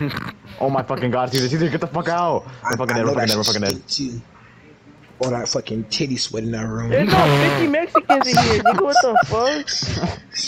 oh my fucking god, Caesar, Caesar, get the fuck out! We're fucking I dead, I'm fucking dead, I'm fucking dead. All that fucking titty sweat in that room. There's no 50 Mexicans in here, nigga. What the fuck?